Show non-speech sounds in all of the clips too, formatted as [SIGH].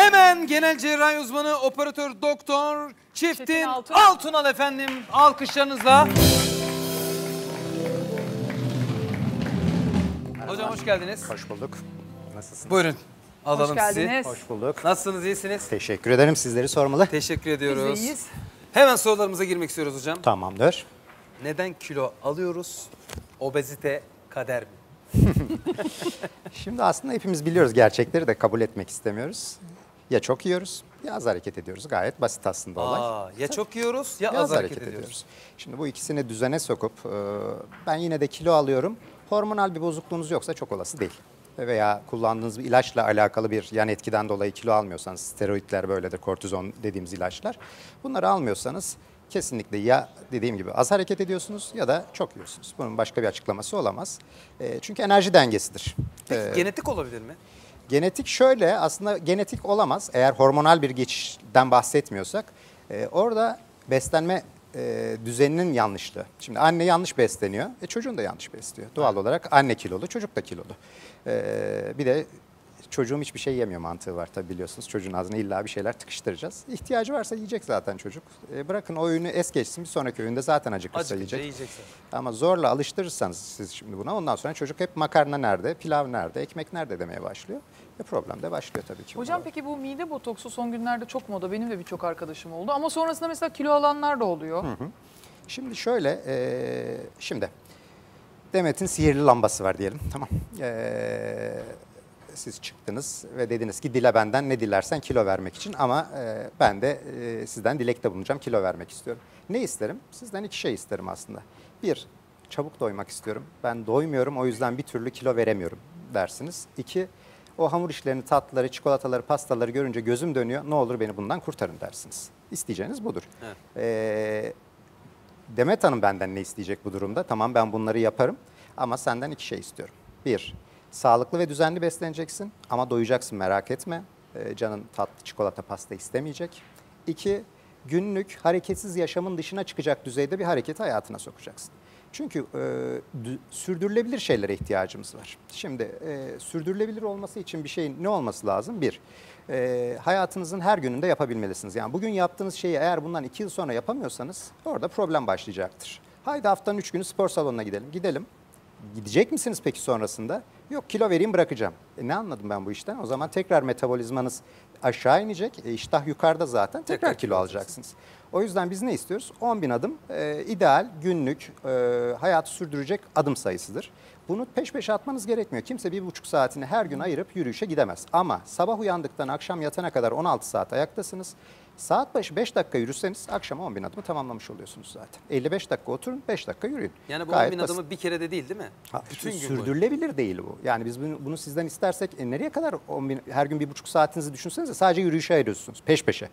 Hemen genel cerrahi uzmanı operatör doktor Çiftin Çetin Altunal. Altunal efendim alkışlarınızla. Hocam hoş geldiniz. Hoş bulduk. Nasılsınız? Buyurun alalım Hoş sizi. geldiniz. Hoş bulduk. Nasılsınız iyisiniz? Teşekkür ederim. Sizleri sormalı. Teşekkür Biz ediyoruz. iyiyiz. Hemen sorularımıza girmek istiyoruz hocam. Tamamdır. Neden kilo alıyoruz? Obezite kader mi? [LAUGHS] Şimdi aslında hepimiz biliyoruz gerçekleri de kabul etmek istemiyoruz. Ya çok yiyoruz ya az hareket ediyoruz. Gayet basit aslında olay. Aa, ya çok yiyoruz ya, Ya az hareket, ediyoruz. Şimdi bu ikisini düzene sokup e, ben yine de kilo alıyorum. Hormonal bir bozukluğunuz yoksa çok olası değil. Veya kullandığınız bir ilaçla alakalı bir yan etkiden dolayı kilo almıyorsanız, steroidler böyledir, kortizon dediğimiz ilaçlar. Bunları almıyorsanız kesinlikle ya dediğim gibi az hareket ediyorsunuz ya da çok yiyorsunuz. Bunun başka bir açıklaması olamaz. E, çünkü enerji dengesidir. Peki E, genetik olabilir mi? Genetik şöyle aslında genetik olamaz eğer hormonal bir geçişten bahsetmiyorsak. Ee, orada beslenme e, düzeninin yanlışlığı. Şimdi anne yanlış besleniyor, e, çocuğun da yanlış besliyor. Doğal olarak anne kilolu, çocuk da kilolu. Ee, bir de çocuğum hiçbir şey yemiyor mantığı var tabii biliyorsunuz. Çocuğun ağzına illa bir şeyler tıkıştıracağız. İhtiyacı varsa yiyecek zaten çocuk. E, bırakın o öğünü es geçsin bir sonraki öğünde zaten acıkırsa Acıkınca yiyecek. yiyeceksin. Ama zorla alıştırırsanız siz şimdi buna ondan sonra çocuk hep makarna nerede, pilav nerede, ekmek nerede demeye başlıyor. Ve problem de başlıyor tabii ki. Hocam peki bu mide botoksu son günlerde çok moda. Benim de birçok arkadaşım oldu. Ama sonrasında mesela kilo alanlar da oluyor. Şimdi şöyle, eee, şimdi Demet'in sihirli lambası var diyelim. Tamam. Eee, siz çıktınız ve dediniz ki dile benden ne dilersen kilo vermek için ama eee, ben de eee, sizden dilekte bulunacağım kilo vermek istiyorum. Ne isterim? Sizden iki şey isterim aslında. Bir, çabuk doymak istiyorum. Ben doymuyorum o yüzden bir türlü kilo veremiyorum dersiniz. İki, o hamur işlerini, tatlıları, çikolataları, pastaları görünce gözüm dönüyor. Ne olur beni bundan kurtarın dersiniz. İsteyeceğiniz budur. Evet. Eee, Demet Hanım benden ne isteyecek bu durumda? Tamam ben bunları yaparım ama senden iki şey istiyorum. Bir, sağlıklı ve düzenli besleneceksin ama doyacaksın merak etme. Ee, canın tatlı çikolata pasta istemeyecek. İki, günlük hareketsiz yaşamın dışına çıkacak düzeyde bir hareketi hayatına sokacaksın. Çünkü e, dü- sürdürülebilir şeylere ihtiyacımız var. Şimdi e, sürdürülebilir olması için bir şeyin ne olması lazım? Bir, e, hayatınızın her gününde yapabilmelisiniz. Yani bugün yaptığınız şeyi eğer bundan iki yıl sonra yapamıyorsanız orada problem başlayacaktır. Haydi haftanın üç günü spor salonuna gidelim. Gidelim. Gidecek misiniz peki sonrasında? Yok kilo vereyim bırakacağım. E ne anladım ben bu işten? O zaman tekrar metabolizmanız aşağı inecek. E iştah yukarıda zaten tekrar, Tekrar kilo kilo alacaksınız. O yüzden biz ne istiyoruz? 10 bin adım e, ideal günlük e, hayatı sürdürecek adım sayısıdır. Bunu peş peşe atmanız gerekmiyor. Kimse bir buçuk saatini her gün ayırıp yürüyüşe gidemez. Ama sabah uyandıktan akşam yatana kadar 16 saat ayaktasınız. Saat başı 5 dakika yürüseniz akşam 10 bin adımı tamamlamış oluyorsunuz zaten. 55 dakika oturun 5 dakika yürüyün. Yani bu Gayet 10 bin basit. adımı bir kere de değil değil mi? Ha, Bütün gün boyu. sürdürülebilir değil bu. Yani biz bunu, bunu sizden istersek e, nereye kadar 10 bin, her gün bir buçuk saatinizi düşünsenize sadece yürüyüşe ayırıyorsunuz peş peşe.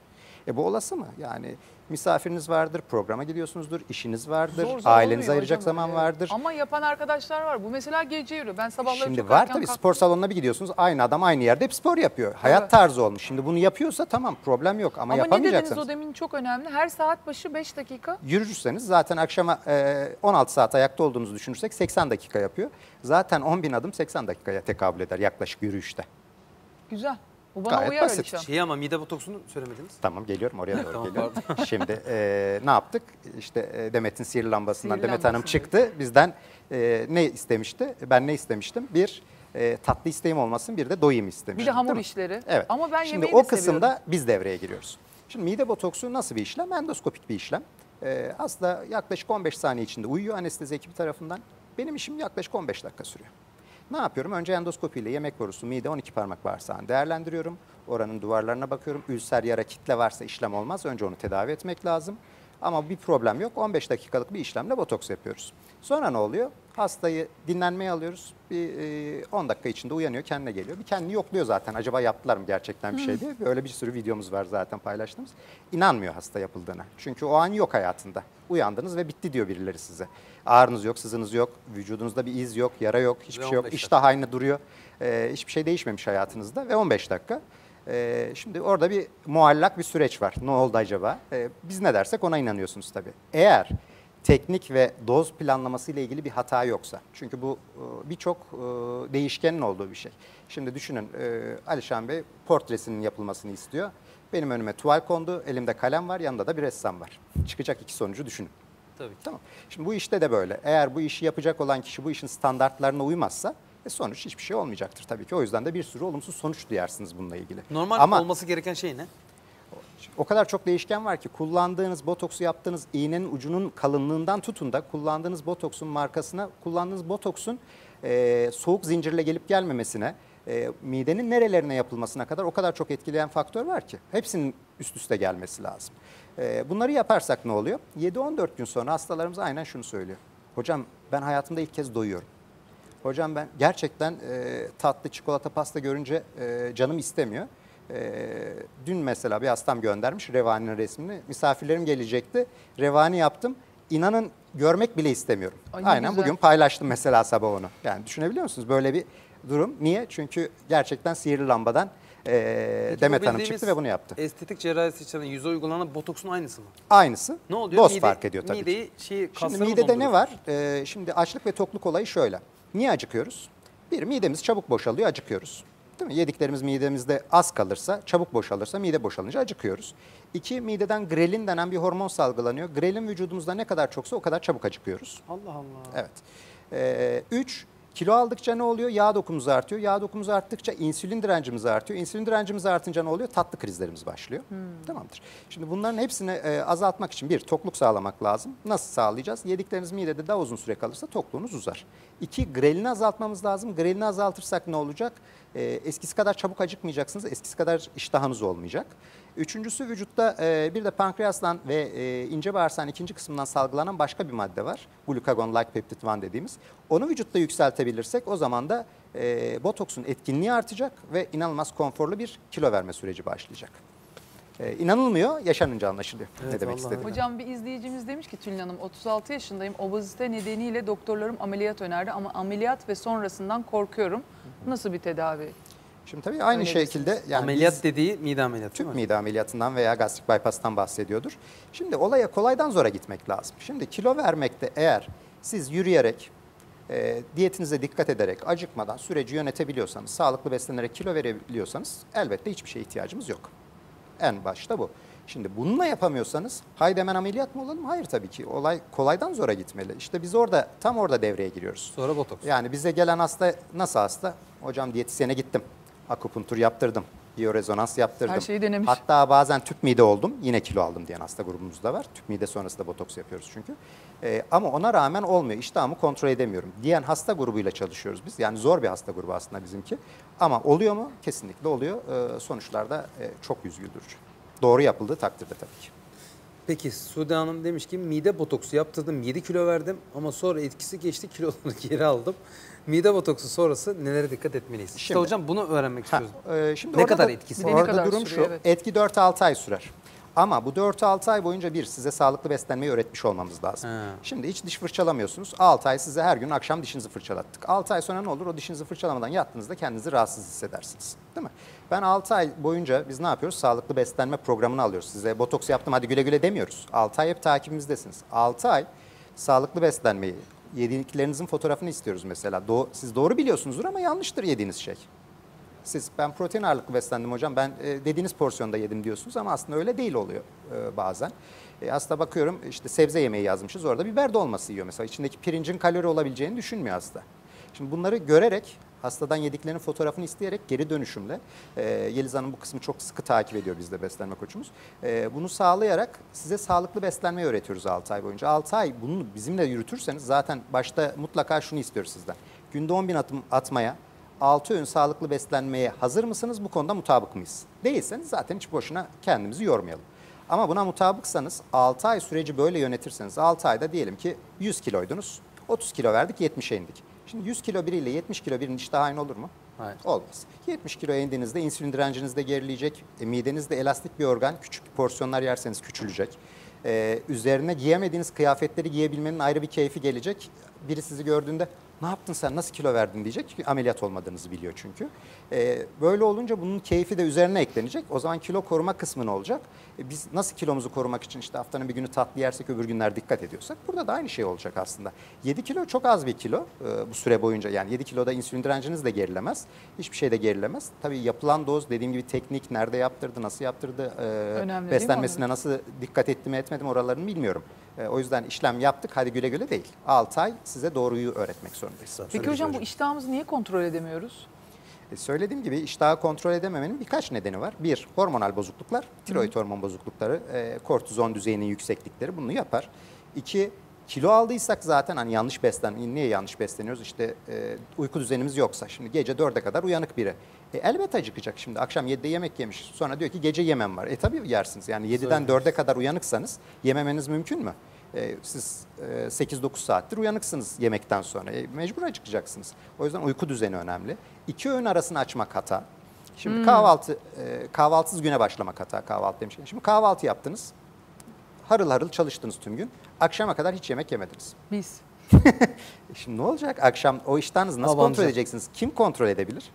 E bu olası mı? Yani misafiriniz vardır, programa gidiyorsunuzdur, işiniz vardır, Zor zor ailenize ayıracak hocam zaman vardır. Ama yapan arkadaşlar var. Bu mesela gece yürüyor. Ben sabahları Şimdi var tabii kalktım. spor salonuna bir gidiyorsunuz aynı adam aynı yerde hep spor yapıyor. Hayat tarzı olmuş. Şimdi bunu yapıyorsa tamam problem yok ama, Ama ne dediniz yapamayacaksınız. o demin çok önemli. Her saat başı 5 dakika. Yürürseniz zaten akşama e, 16 saat ayakta olduğunuzu düşünürsek 80 dakika yapıyor. Zaten 10 bin adım 80 dakikaya tekabül eder yaklaşık yürüyüşte. Güzel. Bu bana Gayet uyar basit. Alişan. Şey ama mide botoksunu söylemediniz. Tamam geliyorum oraya [LAUGHS] doğru Tamam, geliyorum. [LAUGHS] Şimdi e, ne yaptık? İşte e, Demet'in sihirli lambasından Sihirli Demet Hanım çıktı. Bizden e, ne istemişti? Ben ne istemiştim? Bir e, tatlı isteğim olmasın bir de doyayım Bir istemiştim. de hamur işleri. Evet. Ama ben Şimdi o kısımda seviyorum. biz devreye giriyoruz. Şimdi mide botoksu nasıl bir işlem? Endoskopik bir işlem. Ee, aslında yaklaşık 15 saniye içinde uyuyor anestezi ekibi tarafından. Benim işim yaklaşık 15 dakika sürüyor. Ne yapıyorum? Önce endoskopiyle yemek borusu, mide 12 parmak bağırsağını değerlendiriyorum. Oranın duvarlarına bakıyorum. Ülser yara kitle varsa işlem olmaz. Önce onu tedavi etmek lazım. Ama bir problem yok. 15 dakikalık bir işlemle botoks yapıyoruz. Sonra ne oluyor? Hastayı dinlenmeye alıyoruz. Bir e, 10 dakika içinde uyanıyor, kendine geliyor. Bir kendini yokluyor zaten. Acaba yaptılar mı gerçekten bir şey diye. Böyle bir sürü videomuz var zaten paylaştığımız. İnanmıyor hasta yapıldığına. Çünkü o an yok hayatında. Uyandınız ve bitti diyor birileri size. Ağrınız yok, sızınız yok, vücudunuzda bir iz yok, yara yok, hiçbir Ve şey yok. 15 dakika. İştah aynı duruyor. E, hiçbir şey değişmemiş hayatınızda ve 15 dakika. E, şimdi orada bir muallak bir süreç var. Ne oldu acaba? E, biz ne dersek ona inanıyorsunuz tabii. Eğer teknik ve doz planlaması ile ilgili bir hata yoksa. Çünkü bu e, birçok e, değişkenin olduğu bir şey. Şimdi düşünün e, Alişan Bey portresinin yapılmasını istiyor. Benim önüme tuval kondu, elimde kalem var, yanında da bir ressam var. Çıkacak iki sonucu düşünün. Tabii ki. Tamam. Şimdi bu işte de böyle. Eğer bu işi yapacak olan kişi bu işin standartlarına uymazsa e sonuç hiçbir şey olmayacaktır tabii ki. O yüzden de bir sürü olumsuz sonuç duyarsınız bununla ilgili. Normal Ama olması gereken şey ne? O kadar çok değişken var ki kullandığınız botoksu yaptığınız iğnenin ucunun kalınlığından tutun da kullandığınız botoksun markasına, kullandığınız botoksun e, soğuk zincirle gelip gelmemesine, e, midenin nerelerine yapılmasına kadar o kadar çok etkileyen faktör var ki. Hepsinin üst üste gelmesi lazım. E, bunları yaparsak ne oluyor? 7-14 gün sonra hastalarımız aynen şunu söylüyor. Hocam ben hayatımda ilk kez doyuyorum. Hocam ben gerçekten e, tatlı çikolata pasta görünce e, canım istemiyor. E, dün mesela bir hastam göndermiş Revani'nin resmini. Misafirlerim gelecekti. Revani yaptım. İnanın görmek bile istemiyorum. Ay ne Aynen güzel. bugün paylaştım mesela sabah onu. Yani düşünebiliyor musunuz böyle bir durum? Niye? Çünkü gerçekten sihirli lambadan e, Peki Demet Hanım çıktı ve bunu yaptı. Estetik cerrahisi için yüze uygulanan botoksun aynısı mı? Aynısı. Ne oluyor? Doz Mide- fark ediyor tabii ki. Mideyi şeyi Şimdi midede ne donduruyor? var? Ee, şimdi açlık ve tokluk olayı şöyle. Niye acıkıyoruz? Bir, midemiz çabuk boşalıyor, acıkıyoruz. Değil mi? Yediklerimiz midemizde az kalırsa, çabuk boşalırsa mide boşalınca acıkıyoruz. İki, mideden grelin denen bir hormon salgılanıyor. Grelin vücudumuzda ne kadar çoksa o kadar çabuk acıkıyoruz. Allah Allah. Evet. Ee, üç, kilo aldıkça ne oluyor? Yağ dokumuz artıyor. Yağ dokumuz arttıkça insülin direncimiz artıyor. İnsülin direncimiz artınca ne oluyor? Tatlı krizlerimiz başlıyor. Tamamdır. Şimdi bunların hepsini e, azaltmak için bir, tokluk sağlamak lazım. Nasıl sağlayacağız? Yedikleriniz midede daha uzun süre kalırsa tokluğunuz uzar. İki, grelini azaltmamız lazım. Grelini azaltırsak ne olacak? E, eskisi kadar çabuk acıkmayacaksınız. Eskisi kadar iştahınız olmayacak. Üçüncüsü vücutta e, bir de pankreastan ve e, ince bağırsağın ikinci kısmından salgılanan başka bir madde var. Glukagon-like peptide 1 dediğimiz. Onu vücutta yükseltebilirsek o zaman da e, botoksun etkinliği artacak ve inanılmaz konforlu bir kilo verme süreci başlayacak. E, inanılmıyor, yaşanınca anlaşılıyor Evet, ne demek istediğimi. Hocam bir izleyicimiz demiş ki Tülin Hanım 36 yaşındayım obezite nedeniyle doktorlarım ameliyat önerdi ama ameliyat ve sonrasından korkuyorum. Nasıl bir tedavi? Şimdi tabii aynı Öyle şekilde yani Ameliyat biz- dediği mide ameliyatı Tüp mi? mide ameliyatından veya gastrik bypass'tan bahsediyordur. Şimdi olaya kolaydan zora gitmek lazım. Şimdi kilo vermekte eğer siz yürüyerek, e, diyetinize dikkat ederek, acıkmadan süreci yönetebiliyorsanız, sağlıklı beslenerek kilo verebiliyorsanız elbette hiçbir şeye ihtiyacımız yok. En başta bu. Şimdi bununla yapamıyorsanız haydi hemen ameliyat mı olalım? Hayır tabii ki. Olay kolaydan zora gitmeli. İşte biz orada tam orada devreye giriyoruz. Sonra botoks. Yani bize gelen hasta nasıl hasta? Hocam diyetisyene gittim. Akupunktur yaptırdım. Biyorezonans yaptırdım. Her şeyi denemiş. Hatta bazen tüp mide oldum. Yine kilo aldım diyen hasta grubumuzda var. Tüp mide sonrası da botoks yapıyoruz çünkü. Ee, ama ona rağmen olmuyor. İştahımı kontrol edemiyorum. Diyen hasta grubuyla çalışıyoruz biz. Yani zor bir hasta grubu aslında bizimki. Ama oluyor mu? Kesinlikle oluyor. Ee, sonuçlar da e, çok yüz güldürücü. Doğru yapıldığı takdirde tabii ki. Peki Sude Hanım demiş ki mide botoksu yaptırdım 7 kilo verdim ama sonra etkisi geçti kiloları [LAUGHS] geri aldım. Mide botoksu sonrası nelere dikkat etmeliyiz? İşte Şimdi- hocam bunu öğrenmek Ha, istiyoruz. e, şimdi Ne orada kadar da- etkisi ne Orada kadar durum sürüyor, şu. evet. Etki 4-6 ay sürer. Ama bu 4-6 ay boyunca bir size sağlıklı beslenmeyi öğretmiş olmamız lazım. Ha. Şimdi hiç diş fırçalamıyorsunuz. 6 ay size her gün akşam dişinizi fırçalattık. 6 ay sonra ne olur? O dişinizi fırçalamadan yattığınızda kendinizi rahatsız hissedersiniz. Değil mi? Ben 6 ay boyunca biz ne yapıyoruz? Sağlıklı beslenme programını alıyoruz. Size botoks yaptım hadi güle güle demiyoruz. 6 ay hep takibimizdesiniz. 6 ay sağlıklı beslenmeyi, yediklerinizin fotoğrafını istiyoruz mesela. Do- siz doğru biliyorsunuzdur ama yanlıştır yediğiniz şey. Siz ben protein ağırlıklı beslendim hocam ben e, dediğiniz porsiyonda yedim diyorsunuz ama aslında öyle değil oluyor e, bazen. E, hasta bakıyorum işte sebze yemeği yazmışız orada biber dolması yiyor mesela. İçindeki pirincin kalori olabileceğini düşünmüyor hasta. Şimdi bunları görerek hastadan yediklerinin fotoğrafını isteyerek geri dönüşümle e, Yeliz Hanım bu kısmı çok sıkı takip ediyor bizde beslenme koçumuz. E, bunu sağlayarak size sağlıklı beslenmeyi öğretiyoruz 6 ay boyunca. 6 ay bunu bizimle yürütürseniz zaten başta mutlaka şunu istiyoruz sizden. Günde 10 bin atım atmaya 6 öğün sağlıklı beslenmeye hazır mısınız? Bu konuda mutabık mıyız? Değilseniz zaten hiç boşuna kendimizi yormayalım. Ama buna mutabıksanız 6 ay süreci böyle yönetirseniz 6 ayda diyelim ki 100 kiloydunuz. 30 kilo verdik 70'e indik. Şimdi 100 kilo biriyle 70 kilo birinin iştahı aynı olur mu? Hayır. Olmaz. 70 kiloya indiğinizde insülin direnciniz de gerileyecek. E, mideniz de elastik bir organ. Küçük porsiyonlar yerseniz küçülecek. E, üzerine giyemediğiniz kıyafetleri giyebilmenin ayrı bir keyfi gelecek. Biri sizi gördüğünde Ne yaptın sen nasıl kilo verdin diyecek çünkü ameliyat olmadığınızı biliyor çünkü. Ee, böyle olunca bunun keyfi de üzerine eklenecek. O zaman kilo koruma kısmı ne olacak? E, biz nasıl kilomuzu korumak için işte haftanın bir günü tatlı yersek öbür günler dikkat ediyorsak burada da aynı şey olacak aslında. 7 kilo çok az bir kilo e, bu süre boyunca yani 7 kiloda insülin direnciniz de gerilemez. Hiçbir şey de gerilemez. Tabii yapılan doz dediğim gibi teknik nerede yaptırdı, nasıl yaptırdı, e, Önemli beslenmesine nasıl dikkat etti mi etmedi mi oralarını bilmiyorum. E, o yüzden işlem yaptık hadi güle güle değil. 6 ay size doğruyu öğretmek zorundayız. Peki hocam bu iştahımızı niye kontrol edemiyoruz? E, Söylediğim gibi iştahı kontrol edememenin birkaç nedeni var. Bir, hormonal bozukluklar, tiroid hormon bozuklukları, e, kortizon düzeyinin yükseklikleri bunu yapar. İki, kilo aldıysak zaten hani yanlış beslen, niye yanlış besleniyoruz? İşte e, uyku düzenimiz yoksa, şimdi gece 4'e kadar uyanık biri. E, elbet acıkacak şimdi akşam 7'de yemek yemiş sonra diyor ki gece yemem var. E tabii yersiniz yani 7'den 4'e kadar uyanıksanız yememeniz mümkün mü? E, siz e, 8-9 saattir uyanıksınız yemekten sonra. E, mecbur acıkacaksınız. O yüzden uyku düzeni önemli. İki öğün arasını açmak hata. Şimdi kahvaltı, e, kahvaltısız güne başlamak hata kahvaltı demişken. Şimdi kahvaltı yaptınız. Harıl harıl çalıştınız tüm gün. Akşama kadar hiç yemek yemediniz. Biz. [LAUGHS] Şimdi ne olacak? Akşam o iştahınızı nasıl Abanacak. kontrol edeceksiniz? Kim kontrol edebilir?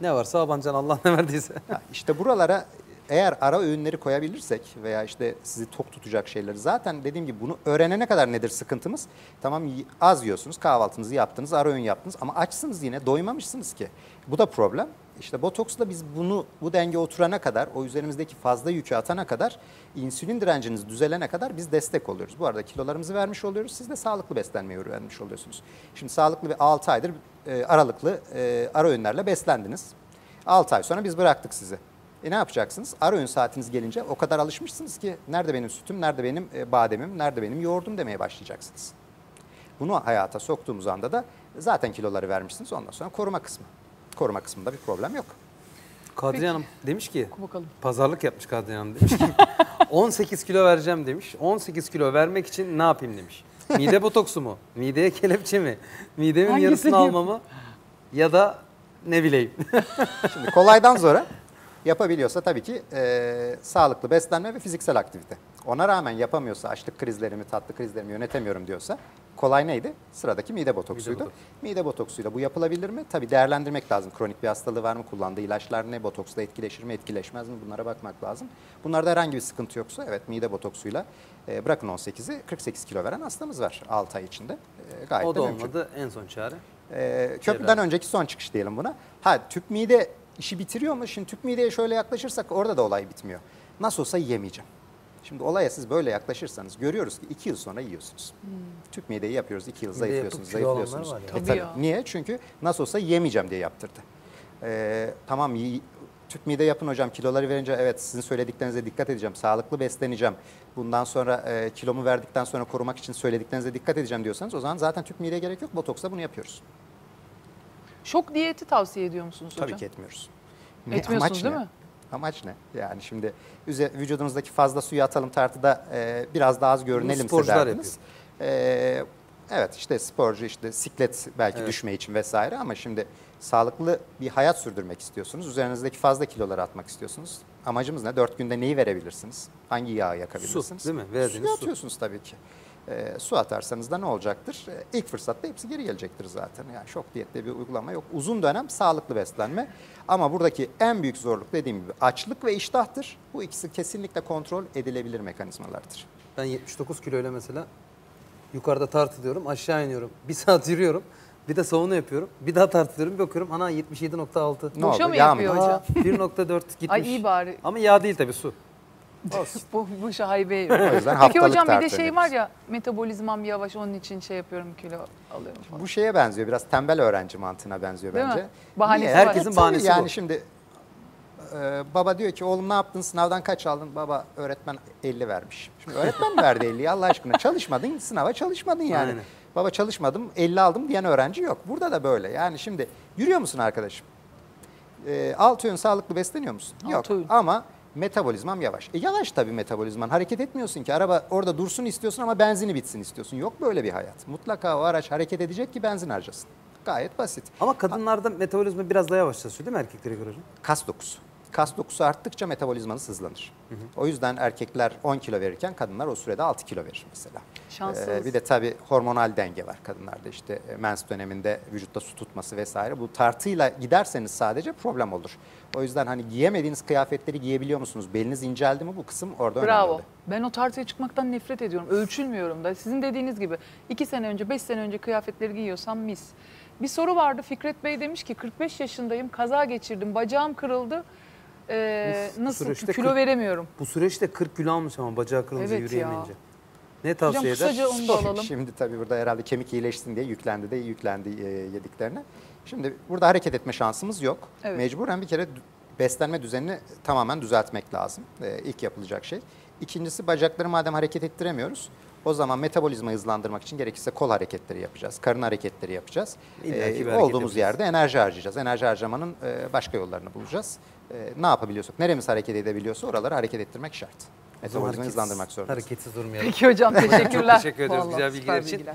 Ne varsa abancan Allah ne [LAUGHS] verdiyse. Ha, işte buralara eğer ara öğünleri koyabilirsek veya işte sizi tok tutacak şeyleri zaten dediğim gibi bunu öğrenene kadar nedir sıkıntımız? Tamam az yiyorsunuz kahvaltınızı yaptınız ara öğün yaptınız ama açsınız yine doymamışsınız ki. Bu da problem. İşte botoksla biz bunu bu denge oturana kadar o üzerimizdeki fazla yükü atana kadar insülin direnciniz düzelene kadar biz destek oluyoruz. Bu arada kilolarımızı vermiş oluyoruz. Siz de sağlıklı beslenmeyi öğrenmiş oluyorsunuz. Şimdi sağlıklı ve 6 aydır e, aralıklı e, ara öğünlerle beslendiniz. 6 ay sonra biz bıraktık sizi. E ne yapacaksınız? Ara öğün saatiniz gelince o kadar alışmışsınız ki nerede benim sütüm, nerede benim e, bademim, nerede benim yoğurdum demeye başlayacaksınız. Bunu hayata soktuğumuz anda da zaten kiloları vermişsiniz. Ondan sonra koruma kısmı. Koruma kısmında bir problem yok. Kadriye Hanım demiş ki, bakalım. pazarlık yapmış Kadriye Hanım demiş [LAUGHS] ki 18 kilo vereceğim demiş. 18 kilo vermek için ne yapayım demiş. Mide botoksu mu? Mideye kelepçe mi? Midemin Hangisini yarısını almamı ya da ne bileyim. Şimdi kolaydan sonra yapabiliyorsa tabii ki e, sağlıklı beslenme ve fiziksel aktivite. Ona rağmen yapamıyorsa açlık krizlerimi, tatlı krizlerimi yönetemiyorum diyorsa kolay neydi? Sıradaki mide botoksuydu. Mide Mide, botoks. botoksuyla bu yapılabilir mi? Tabii değerlendirmek lazım. Kronik bir hastalığı var mı? Kullandığı ilaçlar ne? Botoksla etkileşir mi? Etkileşmez mi? Bunlara bakmak lazım. Bunlarda herhangi bir sıkıntı yoksa evet mide botoksuyla e, bırakın 18'i 48 kilo veren hastamız var 6 ay içinde. E, gayet o da mümkün. olmadı en son çare. Ee, köprüden önceki son çıkış diyelim buna. Ha tüp mide işi bitiriyor mu? Şimdi tüp mideye şöyle yaklaşırsak orada da olay bitmiyor. Nasıl olsa yemeyeceğim. Şimdi olaya siz böyle yaklaşırsanız görüyoruz ki iki yıl sonra yiyorsunuz. Tüp mideyi yapıyoruz iki yıl Mide zayıflıyorsunuz, zayıflıyorsunuz. var ya. E Tabii tabii. ya. Niye? Çünkü nasıl olsa yemeyeceğim diye yaptırdı. Ee, tamam tüp mide yapın hocam kiloları verince evet sizin söylediklerinize dikkat edeceğim. Sağlıklı besleneceğim. Bundan sonra e, kilomu verdikten sonra korumak için söylediklerinize dikkat edeceğim diyorsanız o zaman zaten tüp mideye gerek yok. Botoksla bunu yapıyoruz. Şok diyeti tavsiye ediyor musunuz hocam? Tabii ki etmiyoruz. Etmiyorsunuz amaç değil ne? mi? Amaç ne? Yani şimdi vücudunuzdaki fazla suyu atalım tartıda e, biraz daha az görünelim derdiniz. E, evet işte sporcu işte siklet belki Evet. düşme için vesaire ama şimdi sağlıklı bir hayat sürdürmek istiyorsunuz. Üzerinizdeki fazla kiloları atmak istiyorsunuz. Amacımız ne? Dört günde neyi verebilirsiniz? Hangi yağı yakabilirsiniz? değil mi? Verdiğiniz Suyu su. atıyorsunuz tabii ki. E, su atarsanız da ne olacaktır? E, ilk fırsatta hepsi geri gelecektir zaten. Yani şok diyette bir uygulama yok. Uzun dönem sağlıklı beslenme. Ama buradaki en büyük zorluk dediğim gibi açlık ve iştahtır. Bu ikisi kesinlikle kontrol edilebilir mekanizmalardır. Ben 79 kiloyla mesela yukarıda tartılıyorum, aşağı iniyorum. [LAUGHS] Bir saat yürüyorum, bir de savunma yapıyorum. Bir daha tartılıyorum, bir bakıyorum ana 77.6. Ne Boşa oldu? mı Yağ mı? yapıyor hocam? Aa, 1.4 [LAUGHS] gitmiş. Ay iyi bari. Ama yağ değil tabii su. [LAUGHS] Bu, bu. O yüzden Peki hocam bir de şey var ya metabolizmam yavaş onun için şey yapıyorum kilo alıyorum falan. Bu şeye benziyor. Biraz tembel öğrenci mantığına benziyor Değil mi? bence. Bahanesi Niye? var. Herkesin tabii bahanesi yani bu. şimdi e, baba diyor ki oğlum ne yaptın sınavdan kaç aldın? Baba öğretmen 50 vermiş. Şimdi öğretmen mi verdi 50'yi Allah aşkına? Çalışmadın sınava çalışmadın yani. Aynen. Baba çalışmadım 50 aldım diyen öğrenci yok. Burada da böyle. Yani şimdi yürüyor musun arkadaşım? E, altı öğün sağlıklı besleniyor musun? Altı yok. öğün. Ama metabolizmam yavaş. E yavaş tabii metabolizman. Hareket etmiyorsun ki. Araba orada dursun istiyorsun ama benzini bitsin istiyorsun. Yok böyle bir hayat. Mutlaka o araç hareket edecek ki benzin harcasın. Gayet basit. Ama kadınlarda metabolizma biraz daha yavaş çalışıyor değil mi erkeklere göre? Kas dokusu. Kas dokusu arttıkça metabolizmanız hızlanır. O yüzden erkekler 10 kilo verirken kadınlar o sürede 6 kilo verir mesela. Şanslıyız. Ee, bir de tabii hormonal denge var kadınlarda işte e, mens döneminde vücutta su tutması vesaire. Bu tartıyla giderseniz sadece problem olur. O yüzden hani giyemediğiniz kıyafetleri giyebiliyor musunuz? Beliniz inceldi mi bu kısım orada Bravo. önemli. Ben o tartıya çıkmaktan nefret ediyorum. Ölçülmüyorum da. Sizin dediğiniz gibi iki sene önce, beş sene önce kıyafetleri giyiyorsam mis. Bir soru vardı. Fikret Bey demiş ki 45 yaşındayım, kaza geçirdim, bacağım kırıldı. Bu nasıl süreçte kilo 40 veremiyorum. Bu süreçte 40 kilo almış ama bacağı kırılınca Evet ya. yürüyemeyince. Ne Hocam tavsiye eder? kısaca onu da alalım. Şimdi tabii burada herhalde kemik iyileşsin diye yüklendi de yüklendi e, yediklerine. Şimdi burada hareket etme şansımız yok. Evet. Mecburen bir kere dü- beslenme düzenini tamamen düzeltmek lazım. E, ilk yapılacak şey. İkincisi bacakları madem hareket ettiremiyoruz. O zaman metabolizmayı hızlandırmak için gerekirse kol hareketleri yapacağız, karın hareketleri yapacağız. E, bir hareket olduğumuz yapacağız. yerde enerji harcayacağız. Enerji harcamanın e, başka yollarını bulacağız. E, ne yapabiliyorsak, neremiz hareket edebiliyorsa oraları hareket ettirmek şart. Metabolizmayı hareketsiz- hızlandırmak zorundayız. Hareketsiz durmayalım. Peki hocam [LAUGHS] teşekkürler. teşekkür ediyoruz Vallahi güzel bilgiler için. bilgiler.